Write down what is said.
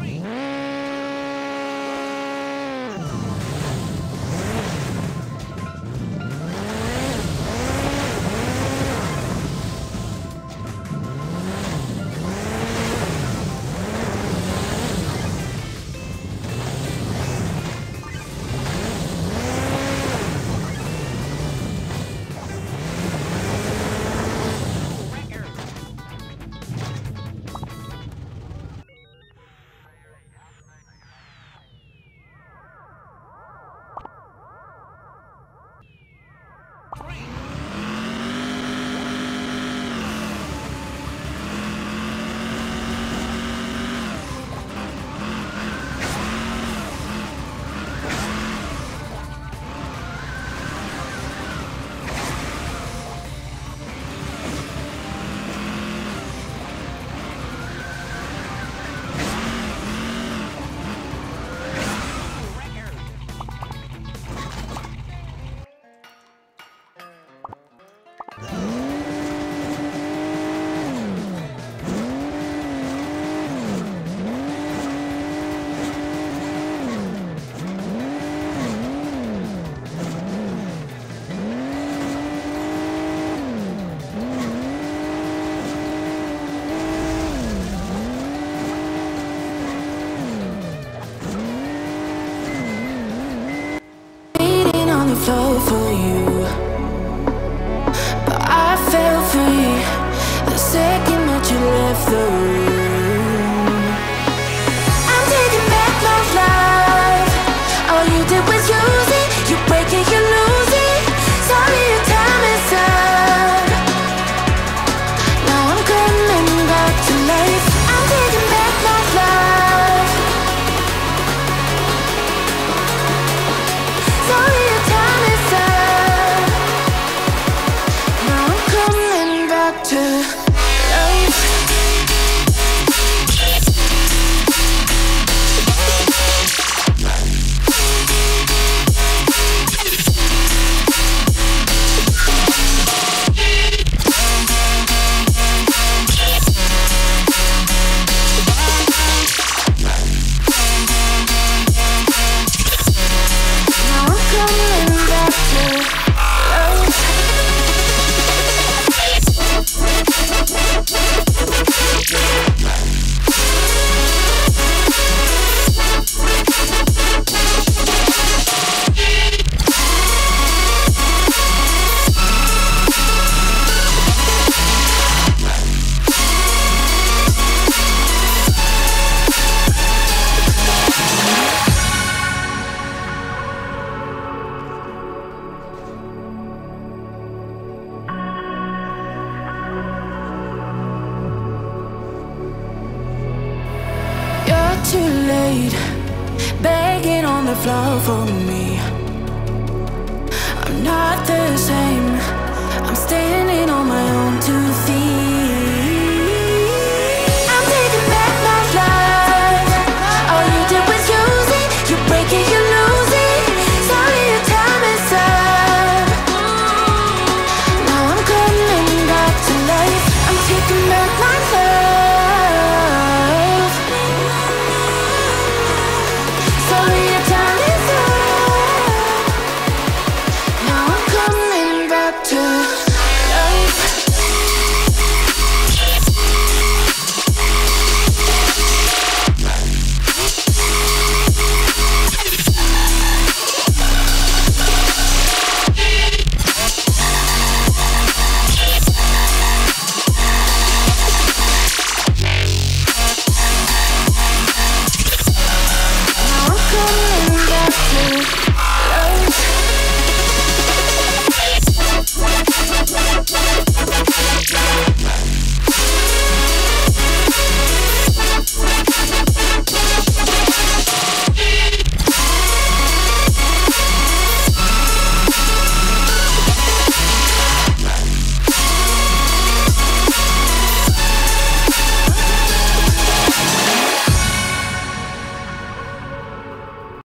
three. for you. too late. Begging on the floor for me. I'm not the same.